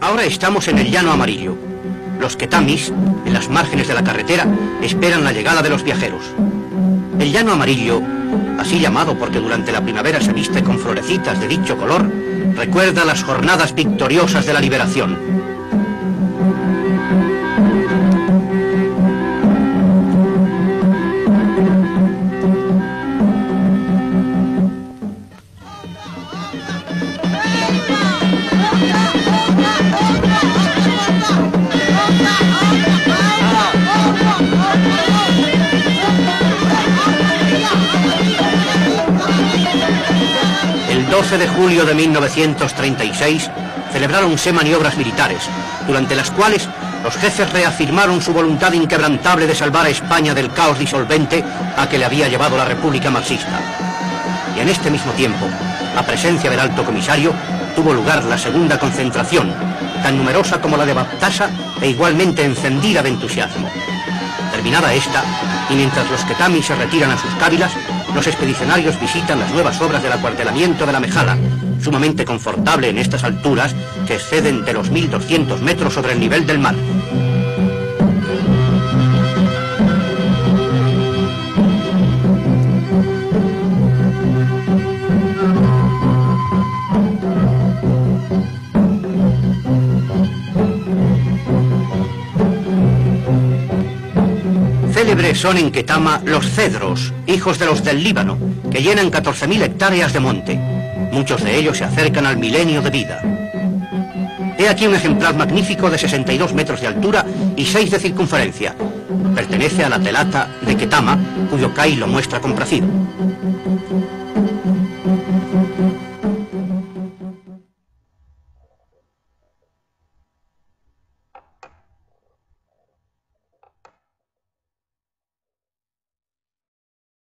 Ahora estamos en el llano amarillo. Los ketamis, en las márgenes de la carretera, esperan la llegada de los viajeros. El llano amarillo, así llamado porque durante la primavera se viste con florecitas de dicho color, recuerda las jornadas victoriosas de la liberación. 12 de julio de 1936 celebráronse maniobras militares, durante las cuales los jefes reafirmaron su voluntad inquebrantable de salvar a España del caos disolvente a que le había llevado la República Marxista. Y en este mismo tiempo, a presencia del alto comisario, tuvo lugar la segunda concentración, tan numerosa como la de Baptasa e igualmente encendida de entusiasmo. Terminada esta, y mientras los ketamis se retiran a sus cávilas, los expedicionarios visitan las nuevas obras del acuartelamiento de la Mejada, sumamente confortable en estas alturas que exceden de los 1.200 metros sobre el nivel del mar. Son en Ketama los cedros, hijos de los del Líbano, que llenan 14.000 hectáreas de monte. Muchos de ellos se acercan al milenio de vida. He aquí un ejemplar magnífico de 62 metros de altura y 6 de circunferencia. Pertenece a la telata de Ketama, cuyo CAI lo muestra complacido.